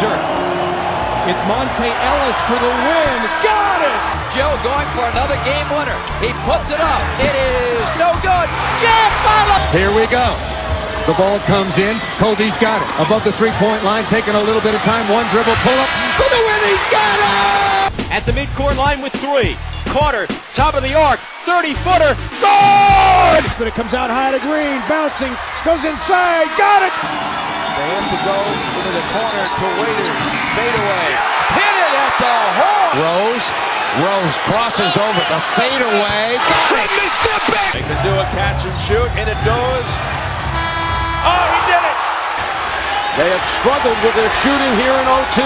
Dirk. It's Monta Ellis for the win. Got it! Joe going for another game winner. He puts it up. It is no good. Jeff Bottom. Here we go. The ball comes in. Colby's got it. Above the three-point line, taking a little bit of time. One dribble, pull up for the win. He's got it! At the midcourt line with three. Carter, top of the arc, 30-footer, good! Then it comes out high to Green, bouncing, goes inside, got it! They have to go into the corner to Waiters. Fade away. Hit it at the hole. Rose. Rose crosses over the fadeaway. Got it. Missed the back. They can do a catch and shoot, and it goes. Oh, he did it. They have struggled with their shooting here in OT.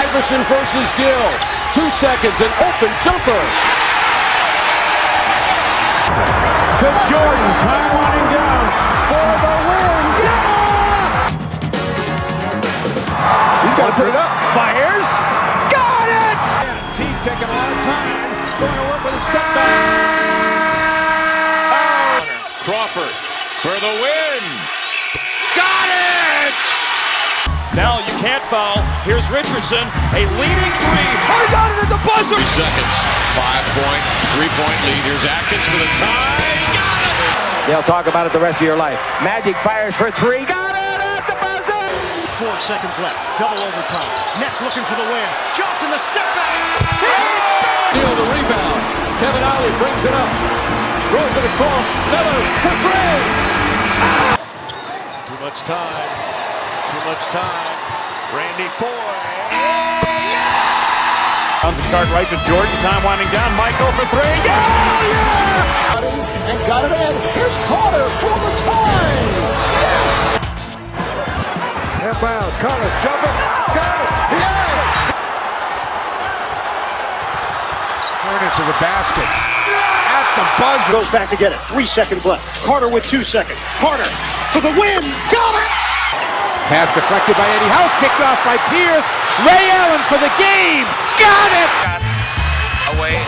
Iverson versus Gill. Two seconds, an open jumper. To Jordan, time put it up. Fires. Got it! Yeah, T taking a lot of time. Going to work with a step back. Crawford for the win. Got it! Now you can't foul. Here's Richardson, a leading three. Oh, he got it at the buzzer. Three seconds. Five point, three point lead. Here's Atkins for the tie. Got it! They'll talk about it the rest of your life. Magic fires for three. Got it at the buzzer! Four seconds left. Double overtime. Nets looking for the win. Johnson the step back. Steal the rebound. Kevin Ollie brings it up. Throws it across. Miller for three. Too much time. Too much time. Randy Foye. On the start right to Jordan. Time winding down. Michael for three. Yeah! Yeah! And got it in. Here's Carter for the tie. Yes! Inbound. Carter jumping. Got it. Yes! Hornets to the basket. At the buzzer. Goes back to get it. Three seconds left. Carter with two seconds. Carter for the win. Got it! Pass deflected by Eddie House. Picked off by Pierce. Ray Allen for the game. Got it! Away.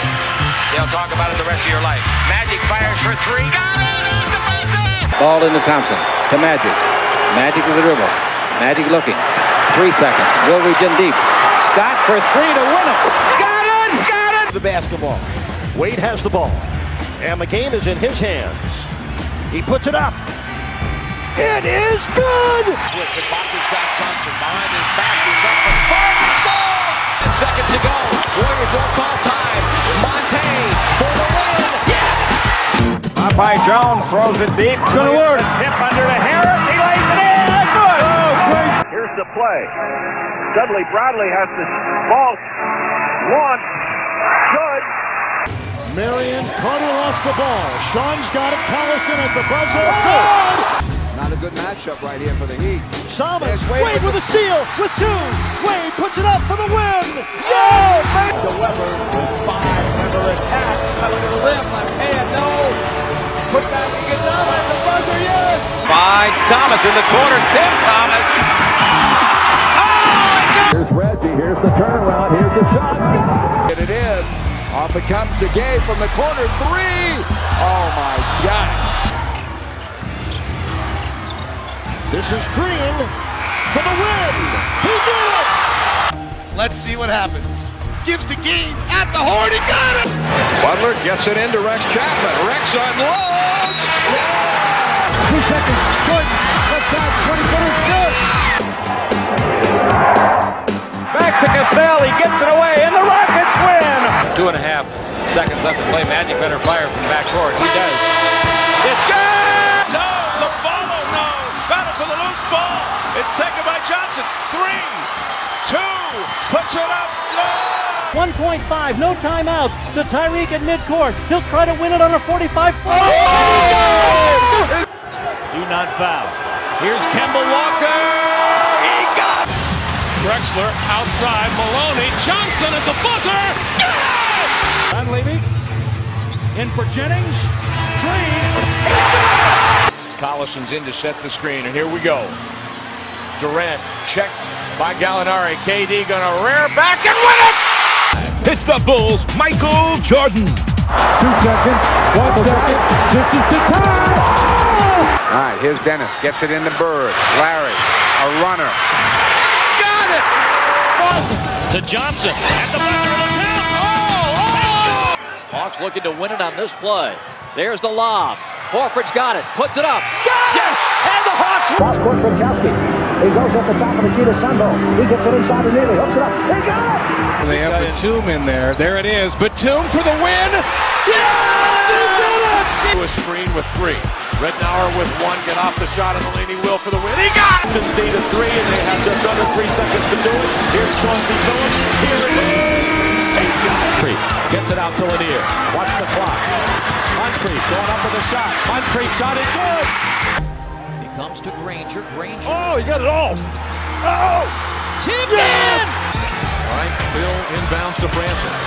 They'll talk about it the rest of your life. Magic fires for three. Got it at the buzzer. Ball into Thompson. To Magic. Magic with the dribble. Magic looking. Three seconds. Will reach in deep. Scott for three to win it. Got it! Scott it! The basketball. Wade has the ball. And the game is in his hands. He puts it up. It is good! Switch and Baku's got Johnson behind his back. He's up and fired. It's goal! And seconds to go. Warriors won't call time. Monta for the win. Yeah! Popeye Jones throws it deep. Good work. Tip under to Harris. The play. Dudley Bradley has the ball. Launch. Good. Marion Carter lost the ball. Sean's got it. Collison at the buzzer. Good. Not a good matchup right here for the Heat. Summers. Wade Wade, with with a steal with two. Wade puts it up for the win. Yeah, man. To Webber with five. Webber attacks. Coming to the rim. Left hand. No. Put back Iguodala at the buzzer. Yes. Finds Thomas in the corner. Tim Thomas. Here's the turnaround. Here's the shot. Get it in. Off it comes to Gay from the corner. Three. Oh, my gosh. This is Green for the win. He did it. Let's see what happens. Gives to Gaines at the horn. He got it. Butler gets it into Rex Chapman. Rex unloads. Two seconds. Jordan. Left side. 20 footer. Good. Back to Cassell. He gets it away. And the Rockets win. Two and a half seconds left to play. Magic better fire from the backcourt. He does. It's good! No, the follow, no. Battle for the loose ball. It's taken by Johnson. Three, two, puts it up. No! 1.5, no timeouts. To Tyreke at midcourt. He'll try to win it on a 45 Do not foul. Here's Kemba Walker. He. Drexler outside. Maloney. Johnson at the buzzer. Dunleavy in for Jennings. Three. Collison's in to set the screen, and here we go. Durant checked by Gallinari. KD gonna rear back and win it! It's the Bulls, Michael Jordan. Two seconds. One second. This is the tie. All right, here's Dennis. Gets it in the Bird. Larry, a runner. Got to Johnson. At the buzzer, look out! Oh! Oh! Hawks looking to win it on this play. There's the lob. Horford's got it. Puts it up. Got it! Yes! And the Hawks. Cross court from Chowski. He goes up the top of the key to Sundal. He gets it inside the Neely. Hooks it up. He got it! They have Batum in there. There it is. Batum for the win. Yes! He did it! To a screen with three. Rednauer with one, get off the shot, and Delaney will for the win. He got it! Pistons need a three, and they have just under three seconds to do it. Here's Chauncey Billups. Here it is. He's got it. Gets it out to Lanier. Watch the clock. Moncrief going up with a shot. Moncrief shot is good. He comes to Granger. Granger. Oh, he got it off. Oh! Tipped yes! All right, Bill inbounds to Francis.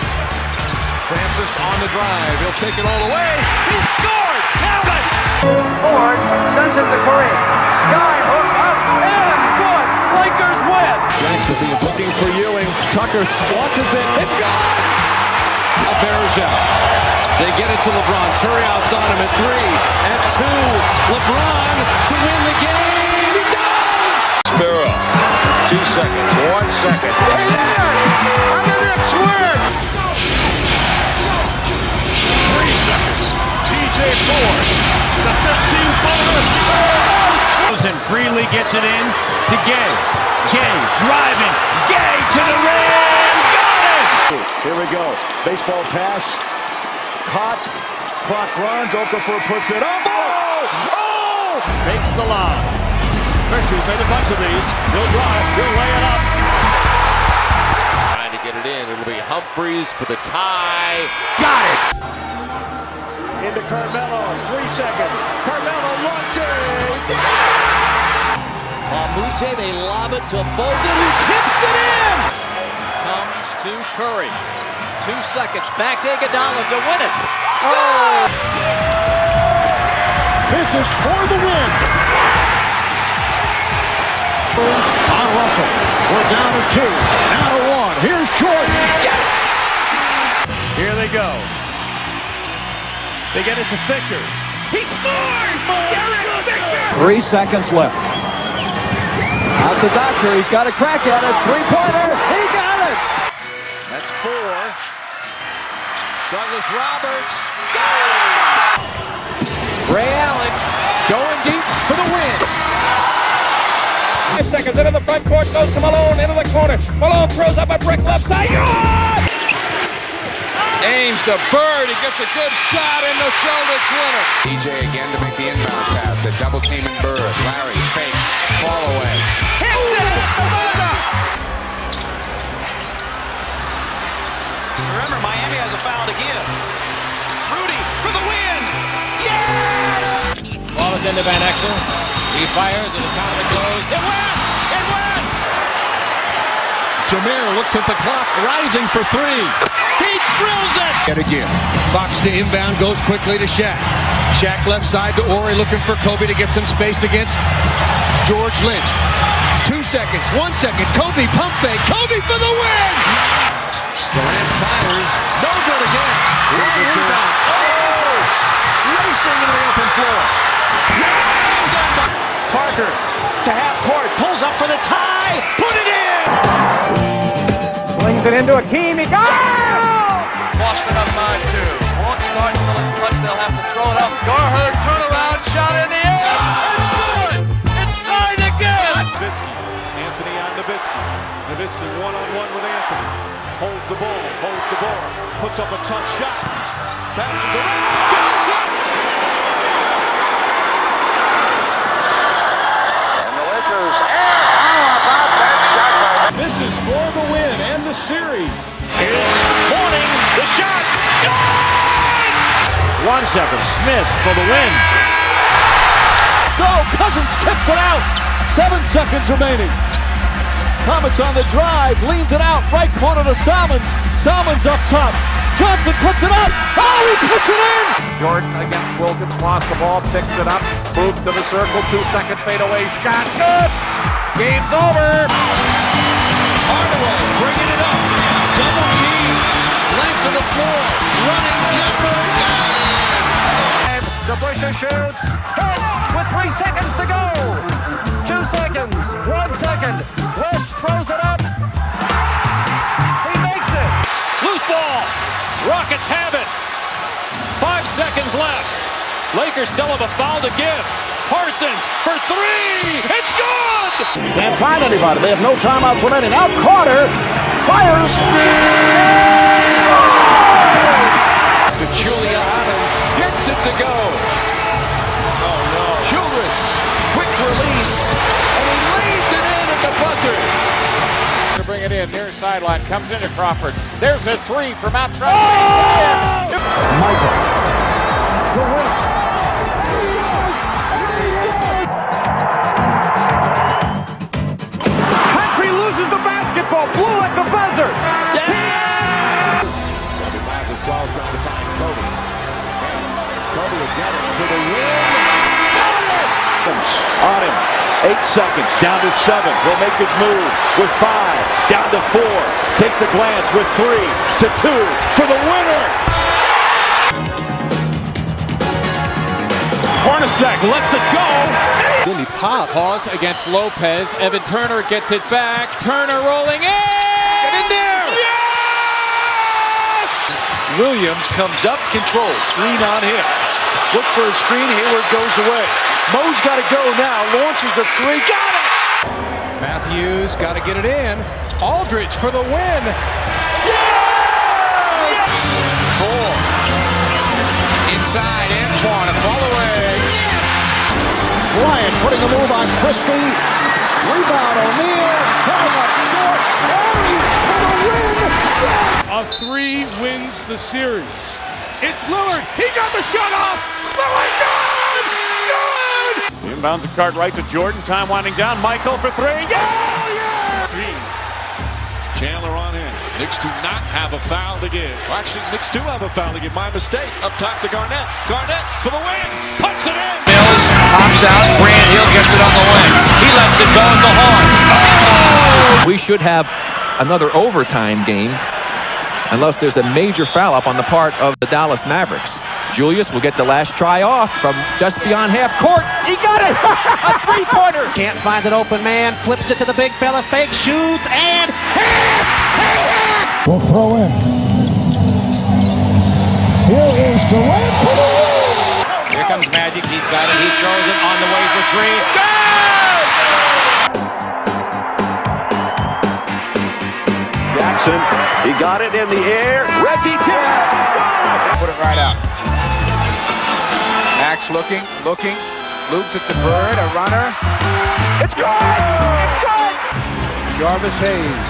Francis on the drive. He'll take it all the way. He scored! Nailed it! Ford sends it to Curry. Sky hook up and good. Lakers win. Jackson looking for Ewing. Tucker watches it. It's gone. Bergeron. They get it to LeBron. Turiaf's on him at three and two. LeBron to win the game. He does! Sparrow. Two seconds. One second. He did it! And the Knicks win! Three seconds. TJ Ford. The 15-footer. And Freely gets it in to Gay. Gay driving. Gay to the rim. Got it! Here we go. Baseball pass. Caught. Clock runs. Okafor puts it up. Oh! Oh! Takes the line. Fisher's made a bunch of these. He'll drive. He'll lay it up. Trying to get it in. It'll be Humphreys for the tie. Got it! Into Carmelo. Three seconds. Carmelo launches. Mamute, they lob it to Bogut, who tips it in! Comes to Curry. Two seconds. Back to Iguodala to win it. Oh! This is for the win. On Russell. We're down to two. Now to one. Here's Jordan. Yes! Here they go. They get it to Fisher. He scores! Derek Fisher! Three seconds left. Out the doctor. He's got a crack at it. Three-pointer. He got it! That's four. Douglas Roberts. Ray Allen going deep for the win. Five seconds into the front court, goes to Malone into the corner. Malone throws up a brick left side. Good! Ames to Bird. He gets a good shot in the Celtics winner. DJ again to make the inbound pass. The double team teaming Bird. Larry fake. Fall away. Hits it! Remember, Miami has a foul to give. Rudy for the win! Yes! Ball is into Van Exel. He fires and the counter goes. It went! It went! Jameer looks at the clock, rising for three. He drills it! Yet again. Fox to inbound, goes quickly to Shaq. Shaq left side to Horry, looking for Kobe to get some space against George Lynch. Two seconds, one second. Kobe pump fake. Kobe for the win! Durant fires. No good again. Long rebound. Oh! Racing into the open floor. Parker to half court, pulls up for the tie, put it in! Flings it into Hakeem. He got it! Boston up 9-2. Won't start until it's clutch. They'll have to throw it up. Garherd turnaround shot in the air. It's good! It's tied again! Nowitzki. Anthony on Nowitzki. Nowitzki one-on-one with Anthony. Holds the ball, holds the ball, puts up a tough shot. Passes it up, goes in! And the Lakers, Smith for the win. Go! Cousins tips it out. Seven seconds remaining. Comets on the drive, leans it out, right corner to Salmons. Salmons up top. Johnson puts it up. Oh, he puts it in. Jordan against Wilkins. Lost the ball. Picks it up. Moves to the circle. Two second fadeaway shot. Good! Game's over! Hardaway bringing it up. Double team. Length of the floor. De Bruyne shoots. Hit with three seconds to go. Two seconds. One second. West throws it up. He makes it. Loose ball. Rockets have it. Five seconds left. Lakers still have a foul to give. Parsons for three. It's good. Can't find anybody. They have no timeouts remaining. Now Carter fires. To Juliana gets it to go. To bring it in near sideline. Comes into Crawford. There's a three from out front. Oh! Michael. The winner. Country loses the basketball. Blew at the buzzer. Yeah! Behind the trying to find Kobe. And Kobe will get it for the win. On him. Eight seconds. Down to seven. He'll make his move with five. Down to four. Takes a glance with three to two for the winner. Hornacek lets it go. Jimmy Pop pause against Lopez. Evan Turner gets it back. Turner rolling in. Get in there. Yes! Williams comes up, control. Screen on him. Look for a screen. Hayward goes away. Moe's got to go now. Launches a three. Got it. Matthews got to get it in. Aldridge for the win. Yes! Four. Inside, Antoine, a follow-away. Bryant putting the move on Christie. Rebound O'Neal. Coming up short. Murray for the win. Yes! A three wins the series. It's Lillard. He got the shot off. Lillard, good! Good! Inbounds the card right to Jordan. Time winding down. Michael for three. Yeah! Green. Chandler on in. Knicks do not have a foul to give. Well, actually, Knicks do have a foul to give. My mistake. Up top to Garnett. Garnett for the win. Puts it in. Mills pops out. Grant Hill gets it on the wing. He lets it go at the horn. Oh! We should have another overtime game unless there's a major foul up on the part of the Dallas Mavericks. Julius will get the last try off from just beyond half court. He got it! a three-pointer! Can't find an open man. Flips it to the big fella. Fake shoots and hits! He hits! Will throw in. Here is Durant for the win. Here comes Magic. He's got it. He throws it on the way for three. Good! Jackson. He got it in the air. Reggie tip. Put it right out. Max looking, looking. Loops at the bird, a runner. It's good! It's good! Jarvis Hayes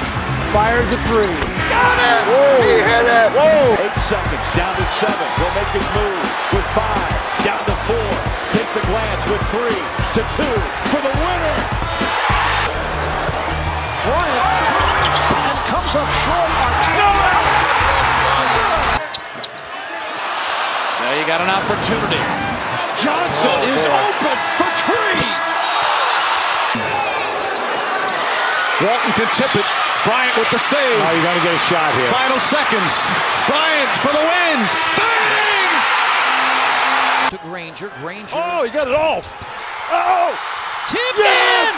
fires a three. Got it! He hit it! Whoa! Eight seconds. Down to seven. He'll make his move with five. Down to four. Takes a glance with three to two for the winner. Bryant tries and comes up short on Now you got an opportunity. Johnson oh, is open for three. Walton can tip it. Bryant with the save. Now you got to get a shot here. Final seconds. Bryant for the win. Bang! To Granger. Granger. Oh, he got it off. Oh! Tip Yes!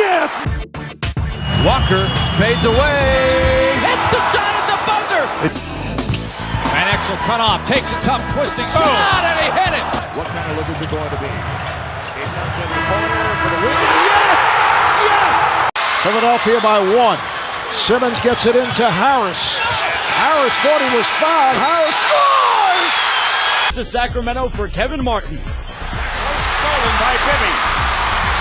Yes! Walker fades away. Hits the shot at the buzzer. Van Exel cut off. Takes a tough twisting oh. shot and he hit it. What kind of look is it going to be? It comes in the corner for the win. Yes! Yes! Philadelphia by one. Simmons gets it into Harris. Harris thought he was fouled. Harris scores! To Sacramento for Kevin Martin. Stolen by Bibby.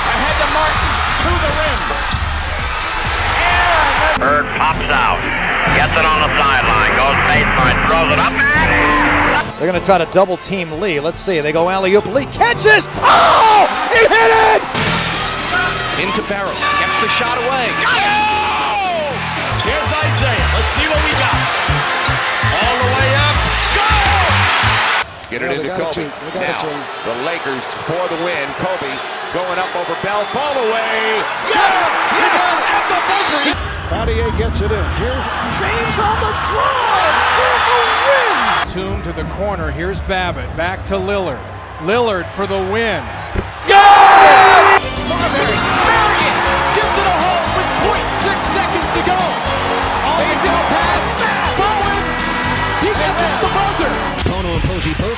Ahead to Martin. To the rim. Bird pops out. Gets it on the sideline. Goes baseline. Throws it up. They're going to try to double team Lee. Let's see. They go alley oop. Lee catches. Oh! He hit it! Into Barrows. Gets the shot away. Got it! Get it into Kobe. Now, the Lakers for the win. Kobe going up over Bell. Fall away. Yes! Yes! At the buzzer. Battier gets it in. Here's James on the drive for the win. Tomb to the corner. Here's Babbitt. Back to Lillard. Lillard for the win. Yes! Marbury. Marion gets it a hole with 0.6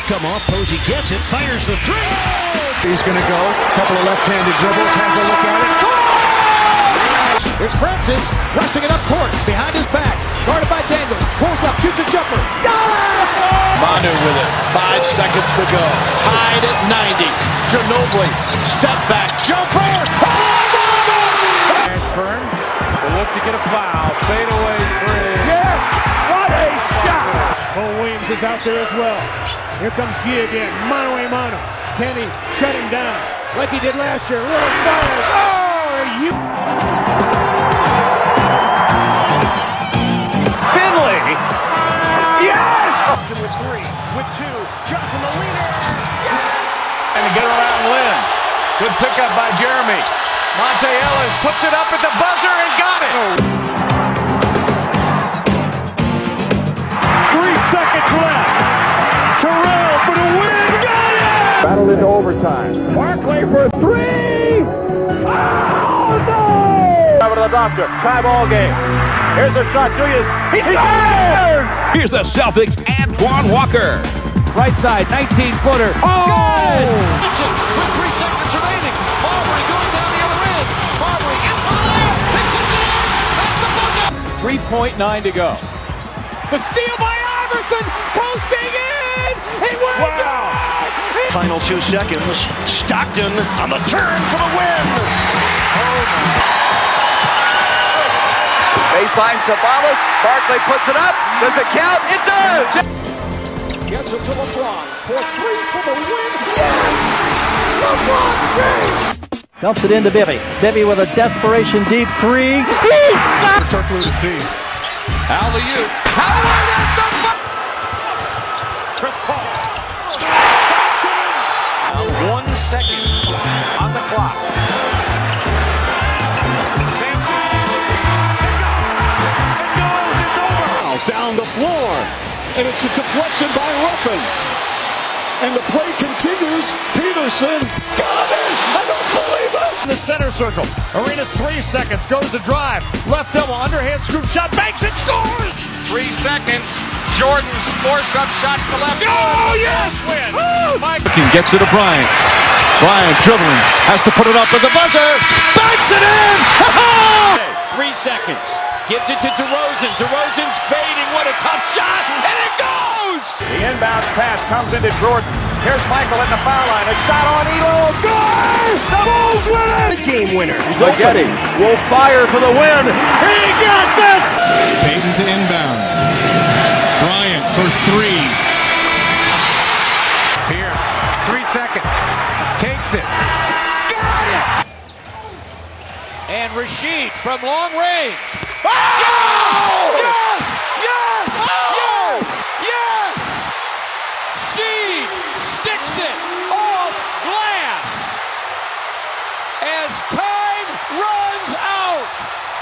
come off. Posey gets it, fires the three. He's going to go. Couple of left-handed dribbles. Has a look at it. Here's Francis rushing it up court behind his back. Guarded by Daniels. Pulls up, shoots a jumper. Yeah! Manu with it. Five seconds to go. Tied at 90. Ginobili. Step back. Jumper. Ashburn will look to get a foul. Fade away three. Yes! What a shot! Bo Williams is out there as well. Here comes G again. Mano a mano. Kenny shut him down like he did last year. Little fires. Oh, and you. Finley. Yes! Johnson with three, with two. Johnson the leader. Yes! And to get around Lynn. Good pickup by Jeremy. Monta Ellis puts it up at the buzzer and got it. Oh. For three. Oh, no! Over to the doctor. Tie ball game. Here's a shot. Julius. He scores! Here's the Celtics, Antoine Walker. Right side, 19-footer. Oh! With three seconds remaining. Marbury going down the other end. Marbury in for the layup. Picked it in. At the buzzer. 3.9 to go. The steal by Iverson. Posting in. He went Wow. down. Final two seconds. Stockton on the turn for the win. Oh Baseline Sabalas. Barkley puts it up. Does it count? It does. Gets it to LeBron for three for the win. Yes! LeBron James! Dumps it into Bibby. Bibby with a desperation deep three. He's got Turkoglu to see. Alley-oop. Howard floor. And it's a deflection by Ruffin. And the play continues. Peterson got it. I don't believe it. In the center circle. Arenas three seconds. Goes to drive. Left double. Underhand scoop shot. Banks it. Scores. Three seconds. Jordan's force-up shot to the left. Oh, yes! Win. Mike Gets it to Bryant. Bryant dribbling. Has to put it up with the buzzer. Banks it in. Three seconds. Gives it to DeRozan. DeRozan's fading. What a tough shot. And it goes! The inbound pass comes into Jordan. Here's Michael at the foul line. A shot on Ehlo. Good! The Bulls win it! The game winner. Spaghetti will fire for the win. He got this! Payton to inbound. Bryant for three. Here. Three seconds. Takes it. Got it. And Rasheed from long range. Oh! Yes! Yes! Yes! Yes! She sticks it off glass as